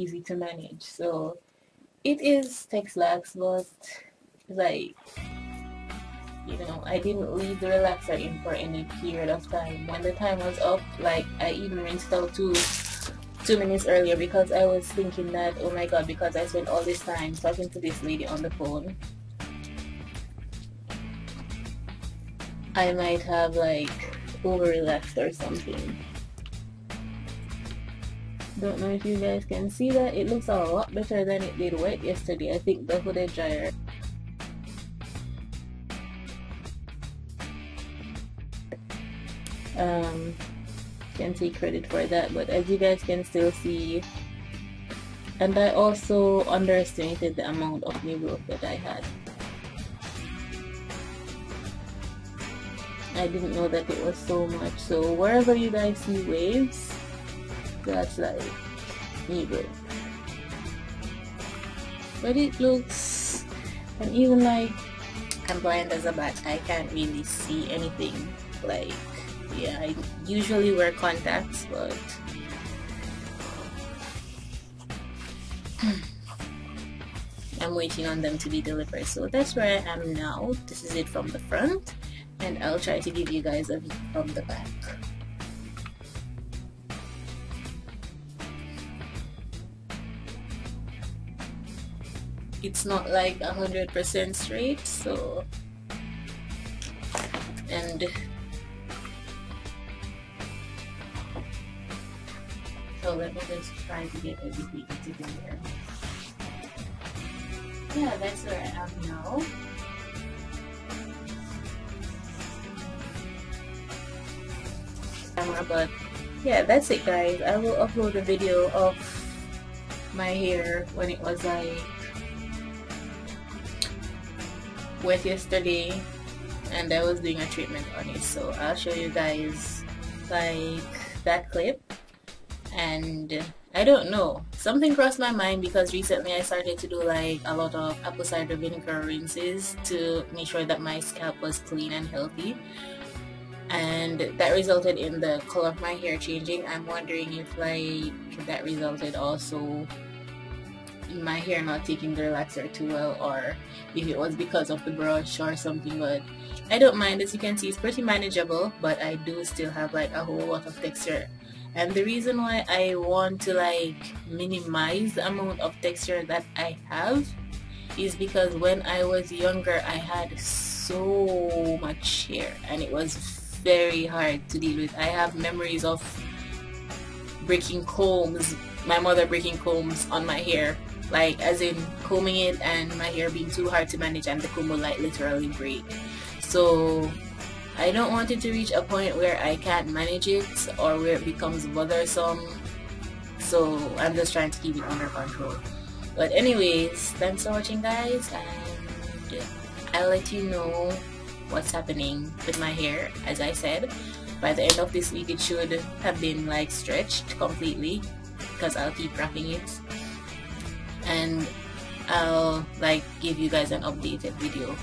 easy to manage. So it is Texlax but like you know I didn't leave the relaxer in for any period of time. When the time was up like I even rinsed out two two minutes earlier because I was thinking that oh my god because I spent all this time talking to this lady on the phone I might have like over relaxed or something don't know if you guys can see that. It looks a lot better than it did wet yesterday. I think the hooded dryer um, can take credit for that but as you guys can still see and I also underestimated the amount of new growth that I had. I didn't know that it was so much. So wherever you guys see waves that's like growth but it looks and even like I'm blind as a bat I can't really see anything. Like yeah I usually wear contacts but I'm waiting on them to be delivered. So that's where I am now. This is it from the front and I'll try to give you guys a view from the back it's not like a hundred percent straight so and So let me just try to get everything together. Yeah, that's where I am now. But yeah, that's it guys. I will upload a video of my hair when it was like wet yesterday and I was doing a treatment on it. So I'll show you guys like that clip. And I don't know. Something crossed my mind because recently I started to do like a lot of apple cider vinegar rinses to make sure that my scalp was clean and healthy. And that resulted in the color of my hair changing. I'm wondering if like that resulted also my hair not taking the relaxer too well or if it was because of the brush or something but I don't mind as you can see it's pretty manageable but I do still have like a whole lot of texture. And the reason why I want to like minimize the amount of texture that I have is because when I was younger I had so much hair and it was very hard to deal with. I have memories of breaking combs my mother breaking combs on my hair like as in combing it and my hair being too hard to manage and the comb will like literally break so I don't want it to reach a point where I can't manage it or where it becomes bothersome. So I'm just trying to keep it under control. But anyways, thanks for watching guys and I'll let you know what's happening with my hair. As I said, by the end of this week it should have been like stretched completely because I'll keep wrapping it. And I'll like give you guys an updated video